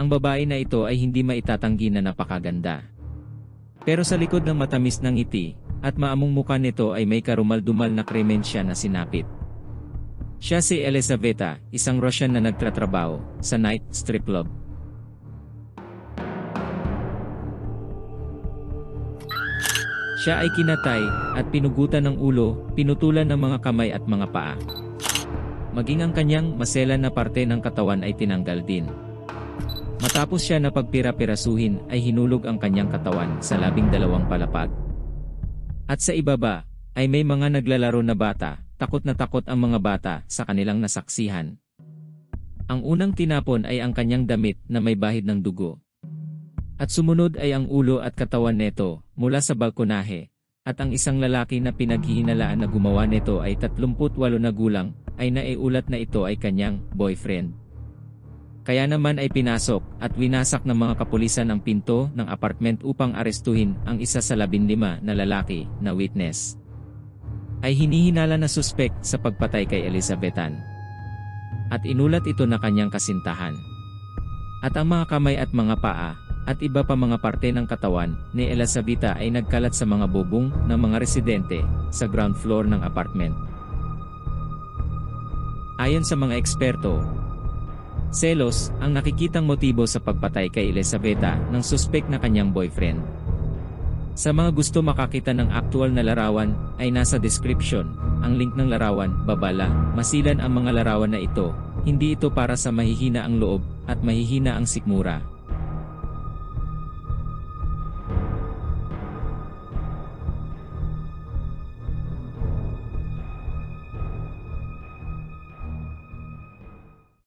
Ang babae na ito ay hindi maitatanggi na napakaganda. Pero sa likod ng matamis ng ngiti, at maamong muka nito ay may karumal-dumal na kremensya na sinapit. Siya si Elizaveta, isang Russian na nagtratrabaho sa night strip club. Siya ay kinatay at pinugutan ng ulo, pinutulan ng mga kamay at mga paa. Maging ang kanyang maselan na parte ng katawan ay tinanggal din. Matapos siya na pagpira-pirasuhin ay hinulog ang kanyang katawan sa labing dalawang palapag. At sa ibaba, ay may mga naglalaro na bata, takot na takot ang mga bata sa kanilang nasaksihan. Ang unang tinapon ay ang kanyang damit na may bahid ng dugo. At sumunod ay ang ulo at katawan neto mula sa balkonahe, at ang isang lalaki na pinaghihinalaan na gumawa nito ay 38 na gulang, ay naiulat na ito ay kanyang boyfriend. Kaya naman ay pinasok at winasak ng mga kapulisan ang pinto ng apartment upang arestuhin ang isa sa labinlima na lalaki na witness. Ay hinihinala na suspect sa pagpatay kay Elizabetan. At inulat ito na kanyang kasintahan. At ang mga kamay at mga paa, at iba pa mga parte ng katawan ni Elizabeta ay nagkalat sa mga bubong ng mga residente sa ground floor ng apartment. Ayon sa mga eksperto, selos ang nakikitang motibo sa pagpatay kay Elizabeta ng suspect na kanyang boyfriend. Sa mga gusto makakita ng aktual na larawan ay nasa description, ang link ng larawan, babala, masilan ang mga larawan na ito, hindi ito para sa mahihina ang loob at mahihina ang sikmura.